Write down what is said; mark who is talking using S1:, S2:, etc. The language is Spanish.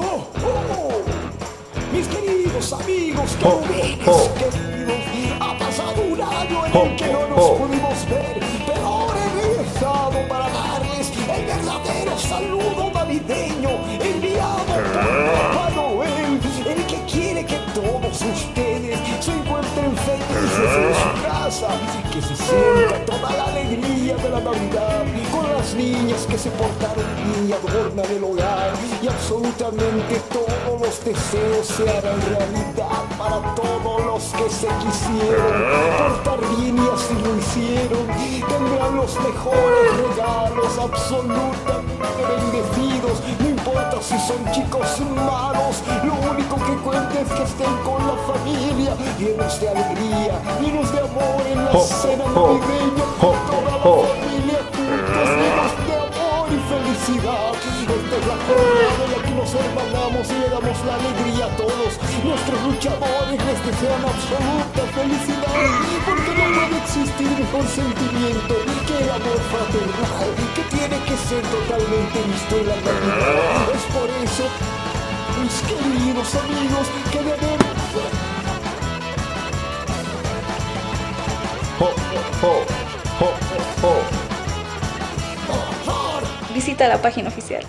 S1: oh, oh. Mis queridos amigos,
S2: Oh,
S1: queridos,
S2: oh.
S1: queridos, ha pasado un año en
S2: Oh,
S1: el que no nos
S2: oh.
S1: pudimos ver, pero ahora he regresado para darles el verdadero saludo navideño enviado por Papá Noel, el que quiere que todos ustedes se encuentren felices en su casa, que se sienta toda la alegría de la Navidad las niñas que se portaron bien y adornan el hogar y absolutamente todos los deseos se harán realidad para todos los que se quisieron portar bien y así lo hicieron. Tendrán los mejores regalos absolutamente bendecidos. No importa si son chicos malos lo único que cuenta es que estén con la familia llenos de alegría llenos de amor en la cena navideña felicidad es la jornada en la que nos hermanamos y le damos la alegría a todos nuestros luchadores les desean absoluta felicidad porque no puede existir mejor sentimiento que el amor fraternal que tiene que ser totalmente visto en la Navidad es por eso mis queridos amigos que debemos
S2: Oh, oh, oh, oh.
S3: Visita la página oficial.